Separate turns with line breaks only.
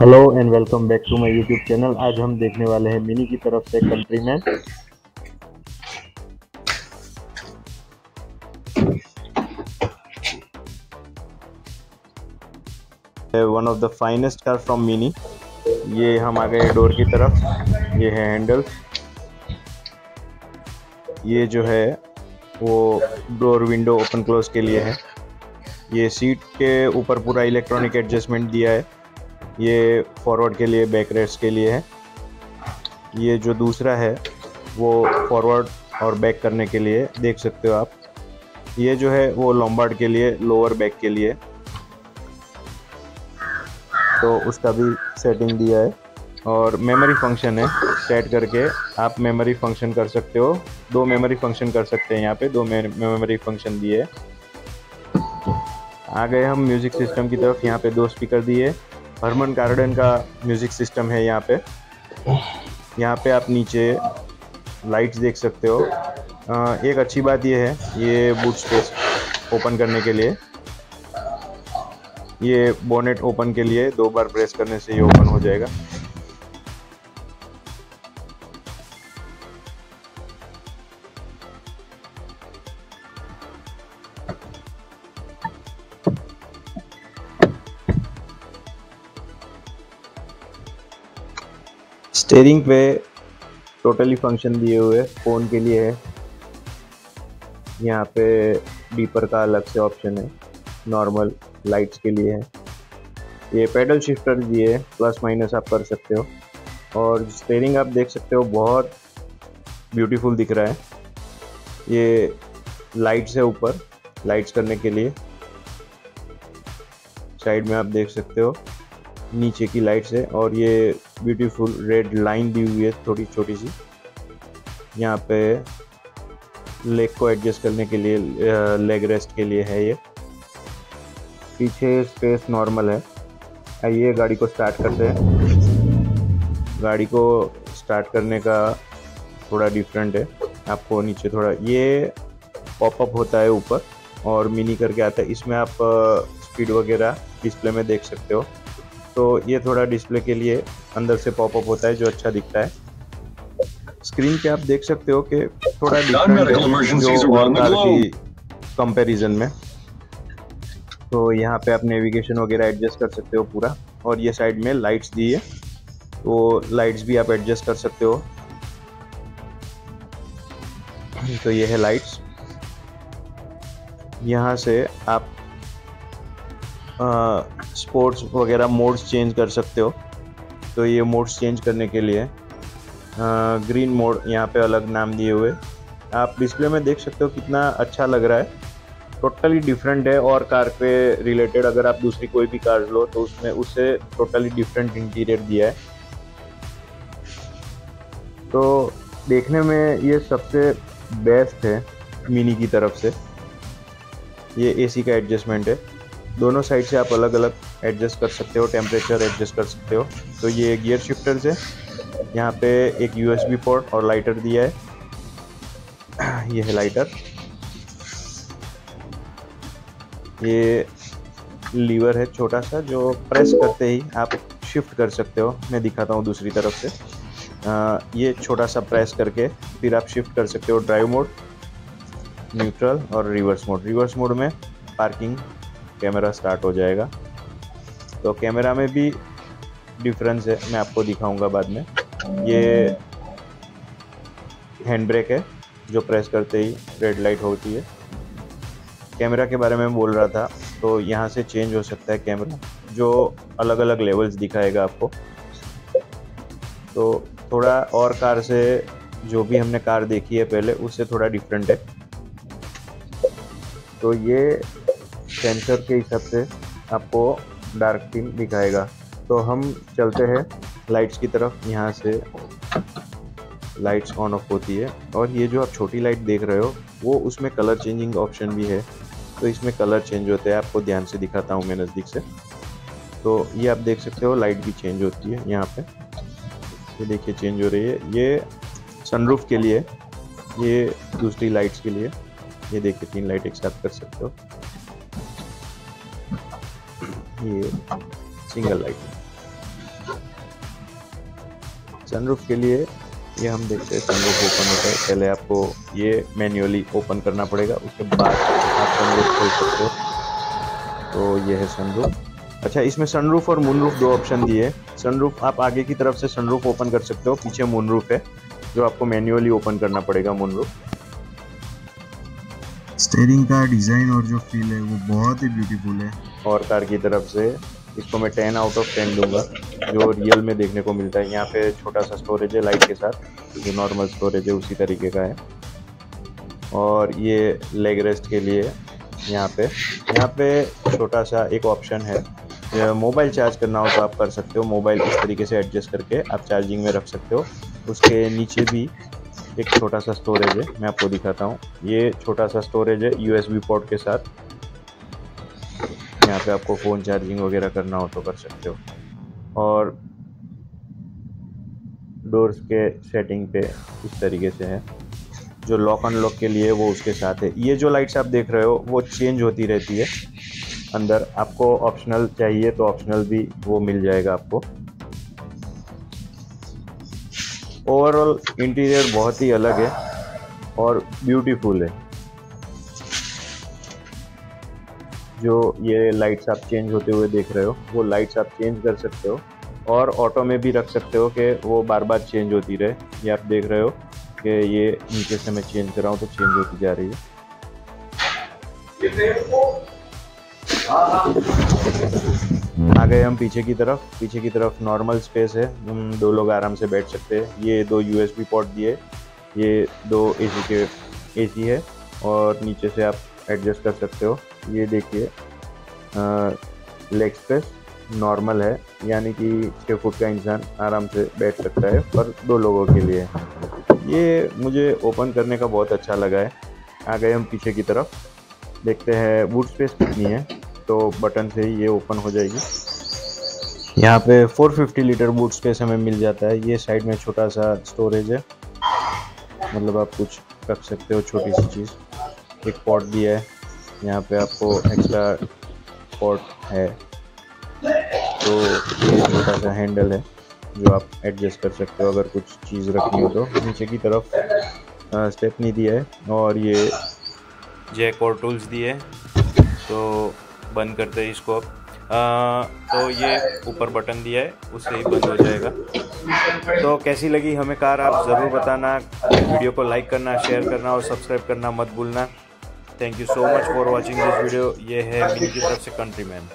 Hello and welcome back to my YouTube channel आज हम देखने वाले हैं मिनी की तरफ़ से country Countryman one of the finest car from Mini ये हम आ गए डोर की तरफ़। ये है हैंडल ये जो है, वो डोर विंडो ओपन क्लोज के लिए है। ये सीट के ऊपर पूरा इलेक्ट्रॉनिक एडजस्टमेंट दिया है। ये फॉरवर्ड के लिए बैक रेस्ट के लिए है। ये जो दूसरा है, वो फॉरवर्ड और बैक करने के लिए देख सकते हो आप। ये जो है, वो लॉम्बार्ड के लिए लोअर बैक के लिए। तो उसका भी सेटिंग दिया है। और मेमोरी फ़ंक्शन है सेट करके आप मेमोरी फ़ंक्शन कर सकते हो। दो मेमोरी फ़ंक्शन कर सकते हैं यहाँ पे, दो मेमोरी फ़ंक्शन दिए। आ गए हम म्यूज़िक सिस्टम की तरफ़। यहाँ पे दो स्पीकर दिए। हरमन गार्डन का म्यूज़िक सिस्टम है यहाँ पे। यहाँ पे आप नीचे लाइट्स देख सकते हो। एक अच्छी बात यह है, ये बूट स्पेस ओपन करने के लिए। ये बोनेट ओपन के लिए दो बार प्रेस करने से ये ओपन हो जाएगा। स्टेयरिंग पे टोटली फ़ंक्शन दिए हुए फ़ोन के लिए है। यहाँ पे डीपर का अलग से ऑप्शन है नॉर्मल लाइट्स के लिए है। ये पेडल शिफ्टर दिए प्लस माइनस आप कर सकते हो। और स्टेयरिंग आप देख सकते हो, बहुत ब्यूटीफुल दिख रहा है। ये लाइट्स है ऊपर लाइट्स करने के लिए। साइड में आप देख सकते हो, नीचे की लाइट्स है। और ये ब्यूटीफुल रेड लाइन दी हुई है थोड़ी छोटी सी। यहाँ पे लेग को एडजस्ट करने के लिए लेग रेस्ट के लिए है ये। पीछे स्पेस नॉर्मल है। आइए गाड़ी को स्टार्ट करते हैं। गाड़ी को स्टार्ट करने का थोड़ा डिफरेंट है। आपको नीचे थोड़ा, ये पॉपअप होता है ऊपर और मिनी करके आता है। इसमें आप स्पीड वगैरह डिस्प्ले में देख सकते हो। तो ये थोड़ा डिस्प्ले के लिए अंदर से पॉपअप होता है जो अच्छा दिखता है। स्क्रीन पे आप देख सकते हो कि थोड़ा डिफरेंट की कंपैरिजन में। तो यहाँ पे आप नेविगेशन वगैरह एडजस्ट कर सकते हो पूरा। और ये साइड में लाइट्स दी है। तो लाइट्स भी आप एडजस्ट कर सकते हो। तो ये है लाइट्स यहाँ से आप स्पोर्ट्स वगैरह मोड्स चेंज कर सकते हो। तो ये मोड्स चेंज करने के लिए ग्रीन मोड यहाँ पे अलग नाम दिए हुए। आप डिस्प्ले में देख सकते हो कितना अच्छा लग रहा है। टोटली डिफरेंट है और कार पे रिलेटेड अगर आप दूसरी कोई भी कार लो तो उसमें उससे टोटली डिफरेंट इंटीरियर दिया है। तो देखने में ये सबसे बेस्ट है मिनी की तरफ़ से। ये एसी का एडजस्टमेंट है। दोनों साइड से आप अलग अलग एडजस्ट कर सकते हो टेम्परेचर एडजस्ट कर सकते हो। तो ये गियर शिफ्टर्स है। यहाँ पे एक यूएसबी पोर्ट और लाइटर दिया है। ये है लाइटर ये लीवर है छोटा सा जो प्रेस करते ही आप शिफ्ट कर सकते हो। मैं दिखाता हूँ दूसरी तरफ़ से। आ, ये छोटा सा प्रेस करके फिर आप शिफ्ट कर सकते हो ड्राइव मोड न्यूट्रल और रिवर्स मोड रिवर्स मोड में पार्किंग कैमरा स्टार्ट हो जाएगा। तो कैमरा में भी डिफरेंस है, मैं आपको दिखाऊँगा बाद में। ये हैंड ब्रेक है, जो प्रेस करते ही रेड लाइट होती है। कैमरा के बारे में बोल रहा था तो यहाँ से चेंज हो सकता है कैमरा, जो अलग अलग लेवल्स दिखाएगा आपको। तो थोड़ा और कार से जो भी हमने कार देखी है पहले, उससे थोड़ा डिफरेंट है। तो ये सेंसर के हिसाब से आपको डार्क थीम दिखाएगा। तो हम चलते हैं लाइट्स की तरफ़। यहाँ से लाइट्स ऑन ऑफ़ होती है। और ये जो आप छोटी लाइट देख रहे हो, वो उसमें कलर चेंजिंग ऑप्शन भी है। तो इसमें कलर चेंज होते हैं। आपको ध्यान से दिखाता हूँ मैं नज़दीक से। तो ये आप देख सकते हो लाइट भी चेंज होती है यहाँ पे। ये देखिए चेंज हो रही है। ये सनरूफ के लिए, ये दूसरी लाइट्स के लिए। ये देखिए तीन लाइट एक साथ कर सकते हो। ये सिंगल लाइट सनरूफ के लिए ये हम देखते हैं सनरूफ ओपन होता है। पहले आपको ये मैन्युअली ओपन करना पड़ेगा, उसके बाद आप सनरूफ खोल सकते हो। तो ये है सनरूफ अच्छा इसमें सनरूफ और मूनरूफ दो ऑप्शन दिए सनरूफ आप आगे की तरफ़ से सनरूफ ओपन कर सकते हो, पीछे मूनरूफ है, जो आपको मैन्युअली ओपन करना पड़ेगा मूनरूफ
स्टेयरिंग का डिज़ाइन और जो फील है, वो बहुत ही ब्यूटीफुल है।
और कार की तरफ़ से। इसको मैं टेन आउट ऑफ़ टेन दूँगा, जो रियल में देखने को मिलता है। यहाँ पे छोटा सा स्टोरेज है लाइट के साथ जो नॉर्मल स्टोरेज है, उसी तरीके का है। और ये लेग रेस्ट के लिए यहाँ पे। यहाँ पे छोटा सा एक ऑप्शन है। मोबाइल चार्ज करना हो तो आप कर सकते हो। मोबाइल इस तरीके से एडजस्ट करके आप चार्जिंग में रख सकते हो। उसके नीचे भी एक छोटा सा स्टोरेज है, मैं आपको दिखाता हूँ। ये छोटा सा स्टोरेज है यूएसबी पोर्ट के साथ। पे आपको फ़ोन चार्जिंग वगैरह करना हो तो कर सकते हो। और डोर्स के सेटिंग पे इस तरीके से है। जो लॉक अनलॉक के लिए वो उसके साथ है। ये जो लाइट्स आप देख रहे हो, वो चेंज होती रहती है। अंदर आपको ऑप्शनल चाहिए तो ऑप्शनल भी वो मिल जाएगा आपको। ओवरऑल इंटीरियर बहुत ही अलग है और ब्यूटीफुल है। जो ये लाइट्स आप चेंज होते हुए देख रहे हो, वो लाइट्स आप चेंज कर सकते हो और ऑटो में भी रख सकते हो कि वो बार बार चेंज होती रहे। ये आप देख रहे हो कि ये नीचे से मैं चेंज कर रहा हूँ तो चेंज होती जा रही है। आ गए हम पीछे की तरफ़। पीछे की तरफ़ नॉर्मल स्पेस है। हम दो लोग आराम से बैठ सकते हैं। ये दो यूएसबी पोर्ट दिए। ये दो एसी के एसी है और नीचे से आप एडजस्ट कर सकते हो। ये देखिए लेग स्पेस नॉर्मल है, यानी कि छः फुट का इंसान आराम से बैठ सकता है पर दो लोगों के लिए। ये मुझे ओपन करने का बहुत अच्छा लगा है। आ गए हम पीछे की तरफ़। देखते हैं बूट स्पेस कितनी है तो बटन से ही ये ओपन हो जाएगी। यहाँ पे 450 लीटर बूट स्पेस हमें मिल जाता है। ये साइड में छोटा सा स्टोरेज है। मतलब आप कुछ रख सकते हो, छोटी सी चीज़। एक पॉट भी है। यहाँ पे आपको एक्स्ट्रा पॉट है। तो ये छोटा सा हैंडल है, जो आप एडजस्ट कर सकते हो अगर कुछ चीज़ रखनी हो तो। नीचे की तरफ़ स्टेपनी दिया है और ये जैक और टूल्स दिए तो बंद करते हैं इसको अब। तो ये ऊपर बटन दिया है, उससे ही बंद हो जाएगा। तो कैसी लगी हमें कार, आप ज़रूर बताना। वीडियो को लाइक करना शेयर करना और सब्सक्राइब करना मत भूलना। Thank you so much for watching this video ये है मिनी की तरफ़ से कंट्री मैन